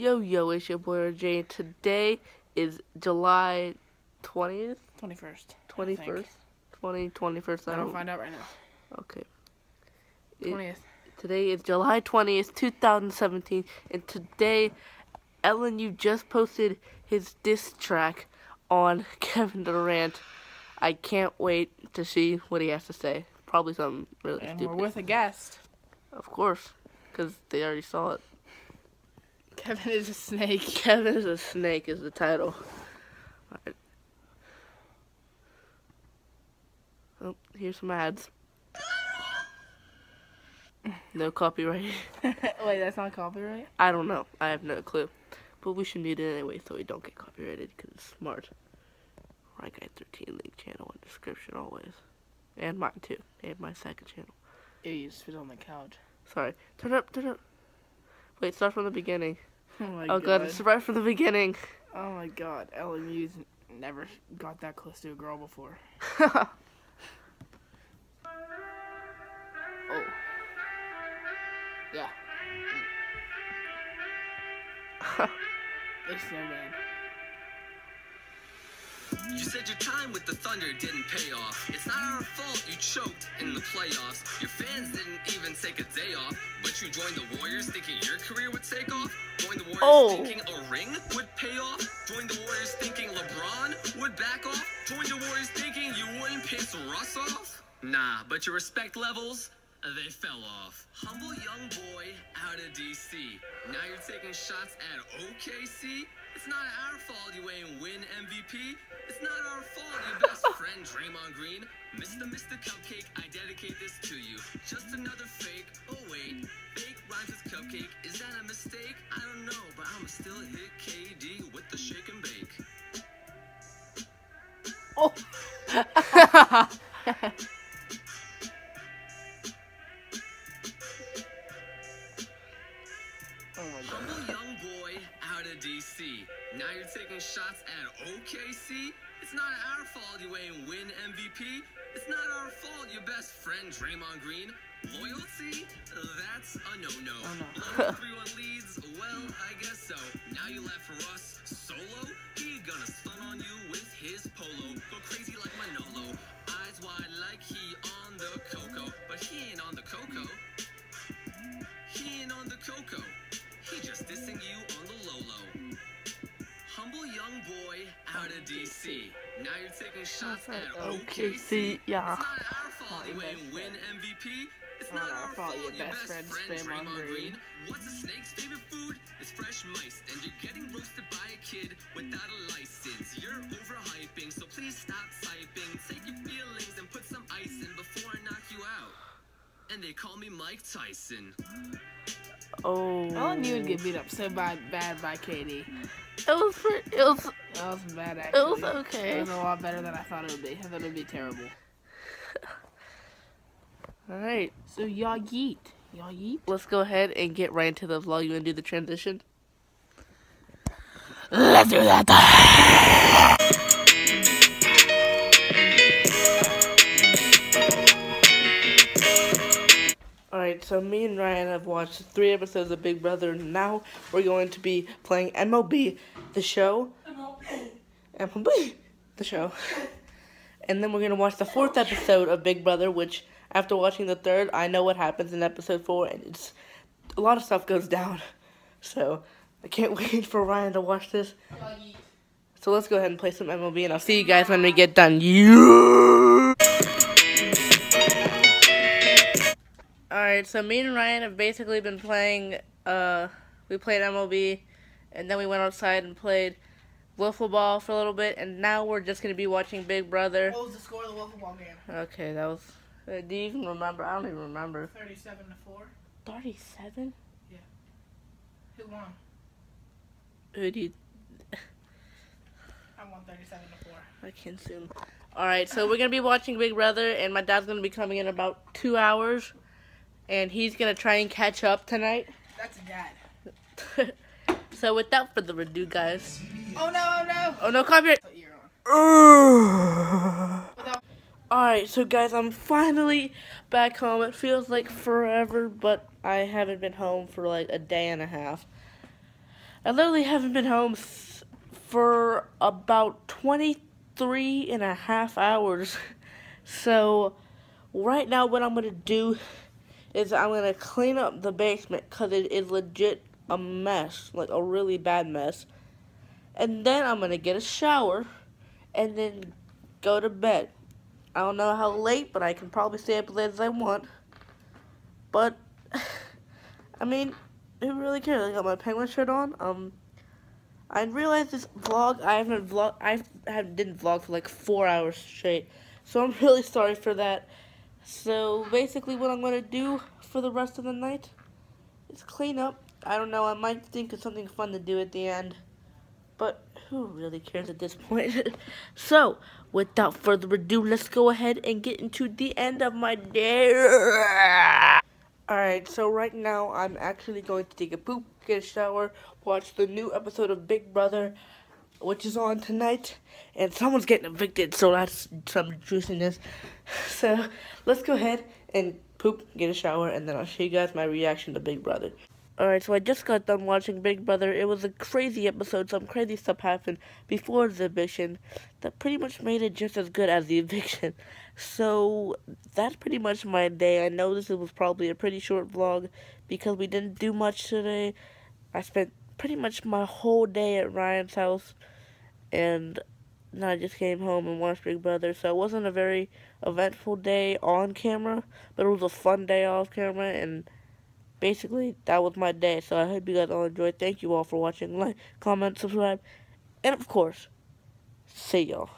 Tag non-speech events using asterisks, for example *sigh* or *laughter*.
Yo, yo, it's your boy RJ. Today is July 20th? 21st. 21st? 20, 21st, I I don't find out right now. Okay. It- 20th. today is July 20th, 2017, and today, Ellen, you just posted his diss track on *laughs* Kevin Durant. I can't wait to see what he has to say. Probably something really And stupid. we're with a guest. Of course, because they already saw it. Kevin is a snake. *laughs* Kevin is a snake is the title. Alright. Oh, here's some ads. No copyright. *laughs* Wait, that's not copyright? I don't know. I have no clue. But we should mute it anyway so we don't get copyrighted because it's smart. RyGuy 13 link channel in description always. And mine too. And my second channel. Ew, you spit on the couch. Sorry. Turn up, turn up. Wait, start from the beginning. *laughs* Oh my oh god, it's right from the beginning. Oh my god, Ellen Muse never got that close to a girl before. *laughs* Oh. Yeah. *laughs* It's so bad. You said your time with the Thunder didn't pay off. It's not our fault you choked in the playoffs. Your fans didn't even take a day off. But you joined the Warriors thinking your career would take off. Joined the Warriors Oh. thinking a ring would pay off. Joined the Warriors thinking LeBron would back off. Joined the Warriors thinking you wouldn't piss Russ off. Nah, but your respect levels, they fell off. Humble young boy out of DC. Now you're taking shots at OKC. It's not our fault you ain't win MVP. It's not our fault your best *laughs* friend Draymond Green. Mr. Mr. Cupcake, I dedicate this to you. Just another fake. Oh wait, fake rhymes with cupcake. Is that a mistake? I don't know, but I'ma still hit KD with the shake and bake. oh. Oh *laughs* *laughs* taking shots at OKC. It's not our fault you ain't win MVP. It's not our fault your best friend Draymond Green. Loyalty? That's a no-no. Oh, no. 3-1 leads? Well, I guess so. Now you left for us solo? He gonna stun on you with his polo. Go crazy like Manolo. Eyes wide like he on the coco. But he ain't on the coco. He ain't on the coco. He just dissing you on the low low. Humble young boy out of DC. Now you're taking shots at OKC. Yeah. It's not our fault you ain't win MVP. It's not our fault your best friend Draymond Green. What's a snake's favorite food? It's fresh mice, and you're getting roasted by a kid without a license. You're overhyping, so please stop typing. Take your feelings and put some ice in before I knock you out. And they call me Mike Tyson. Oh. Ellen Muse would get beat up so bad, bad by KD. It was pretty, it was That was bad, actually. it was okay. It was a lot better than I thought it would be. I thought it would be terrible. *laughs* All right, So, y'all yeet. Y'all yeet? let's go ahead and get right into the vlog. You want to do the transition? Let's do that. So me and Ryan have watched three episodes of Big Brother. Now we're going to be playing MLB, the show. MLB, the show. And then we're going to watch the fourth episode of Big Brother, which, after watching the third, I know what happens in episode four, and it's a lot of stuff goes down. So I can't *laughs* wait for Ryan to watch this. So let's go ahead and play some MLB, and I'll see you guys when we get done. Yeah! Alright, so me and Ryan have basically been playing, uh, we played MLB, and then we went outside and played wiffle ball for a little bit, and now we're just going to be watching Big Brother. What was the score of the Wiffle Ball game? Okay, that was, uh, do you even remember? I don't even remember. 37 to 4. 37? Yeah. Who won? Who do you, I won 37 to 4. I can zoom. Alright, so we're going to be watching Big Brother, and my dad's going to be coming in about two hours, and he's going to try and catch up tonight. That's a dad. *laughs* so without further ado, guys. Oh no, oh no! Oh, no copyright. What you're on. Without Alright, so guys, I'm finally back home. It feels like forever, but I haven't been home for like a day and a half. I literally haven't been home for about 23 and a half hours. *laughs* So, right now what I'm going to do is I'm going to clean up the basement because it is legit a mess, like a really bad mess. And then I'm going to get a shower and then go to bed. I don't know how late, but I can probably stay up as late as I want. But, *laughs* I mean, who really cares? I got my penguin shirt on. Um, I realized this vlog, I haven't vlog, I have, didn't vlog for like four hours straight. So I'm *laughs* really sorry for that. So basically what I'm going to do for the rest of the night is clean up. I don't know, I might think of something fun to do at the end. But who really cares at this point? *laughs* so, without further ado, let's go ahead and get into the end of my day. *laughs* Alright, so right now I'm actually going to take a poop, get a shower, watch the new episode of Big Brother, which is on tonight, and someone's getting evicted, so that's some juiciness. *sighs* So, let's go ahead and poop, get a shower, and then I'll show you guys my reaction to Big Brother. Alright, so I just got done watching Big Brother. It was a crazy episode. Some crazy stuff happened before the eviction that pretty much made it just as good as the *laughs* eviction. So, that's pretty much my day. I know this was probably a pretty short vlog because we didn't do much today. I spent pretty much my whole day at Ryan's house. And then I just came home and watched Big Brother. So, it wasn't a very eventful day on camera. But it was a fun day off camera. And basically, that was my day. So I hope you guys all enjoyed. Thank you all for watching. Like, comment, subscribe, and of course, see y'all.